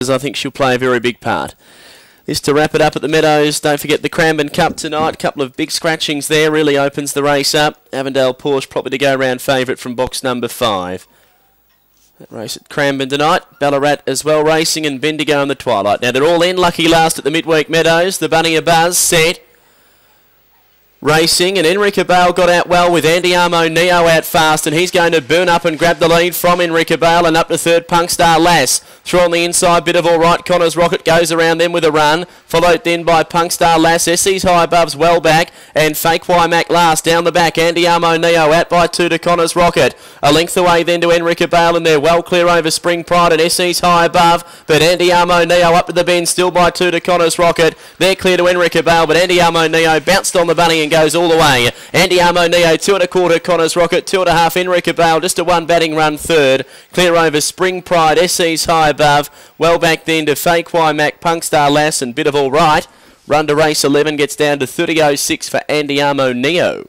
I think she'll play a very big part. This to wrap it up at the Meadows. Don't forget the Cranbourne Cup tonight. Couple of big scratchings there. Really opens the race up. Avondale Porsche probably to go round favourite from box number five. That race at Cranbourne tonight. Ballarat as well racing and Bendigo in the twilight. Now they're all in. Lucky last at the midweek Meadows. The Bunny a buzz set racing and Enrique Bale got out well with Andy Armo Neo out fast and he's going to burn up and grab the lead from Enrique Bale and up to third Punkstar Lass. Through on the inside bit of all right Connor's Rocket goes around them with a run followed then by Punkstar Lass. Essie's High Above's well back and Fake Y Mac last. Down the back Andy Armo Neo out by two to Connor's Rocket. A length away then to Enrique Bale and they're well clear over Spring Pride and Essie's High Above but Andy Armo Neo up to the bend still by two to Connor's Rocket. They're clear to Enrique Bale but Andy Armo Neo bounced on the bunny and goes all the way. Andy Armo Neo, two and a quarter. Connors Rocket, two and a half. Enrica Bale, just a one batting run third. Clear over Spring Pride, SC's high above. Well back then to Fake Mac, Punkstar Lass, and bit of all right. Run to race 11 gets down to 30.06 for Andy Armo Neo.